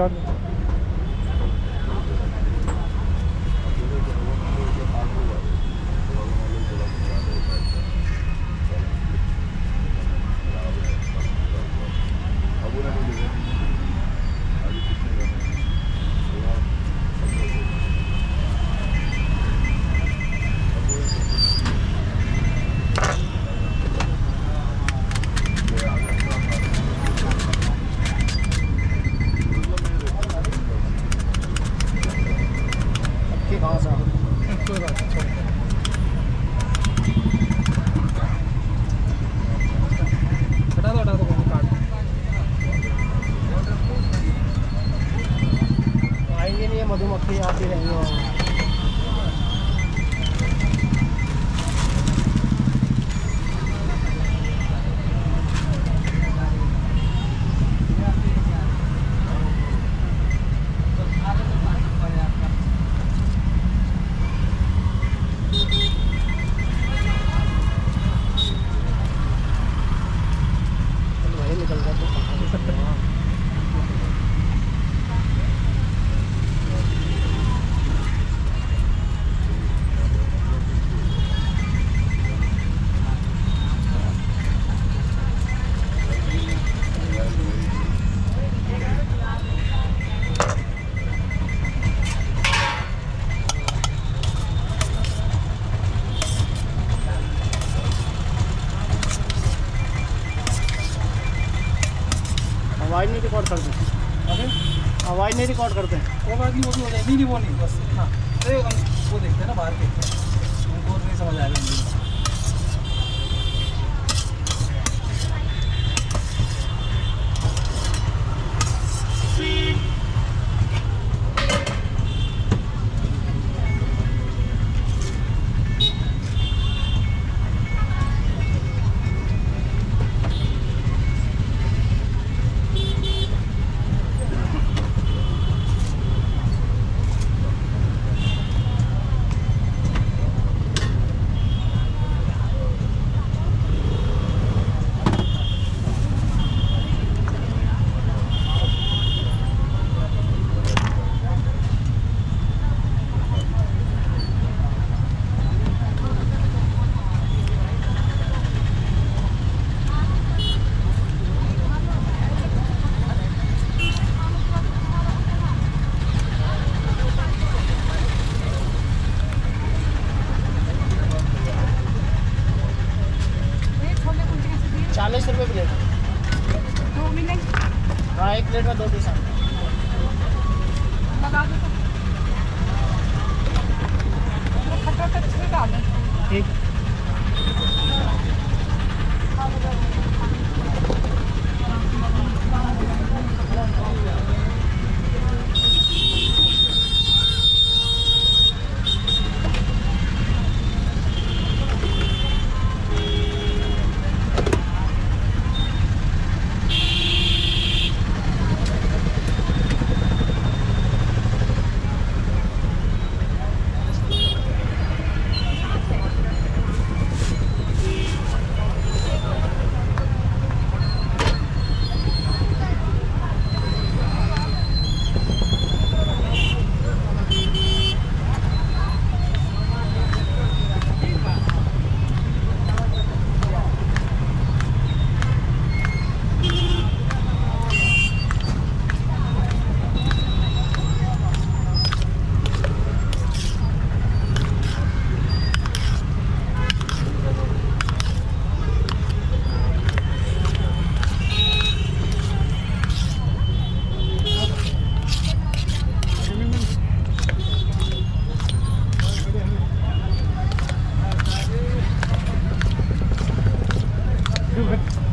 started. आवाज़ नहीं record करते हैं। आवाज़ नहीं रिकॉर्ड करते हैं। वो बात नहीं वो भी हो जाएगी नहीं वो नहीं बस हाँ। वो देखते हैं ना बाहर के। उनको नहीं समझ आएगा चालीस रुपये प्लेट दो मिलेंगे। हाँ एक प्लेट में दो पीस लगा तो। ठीक But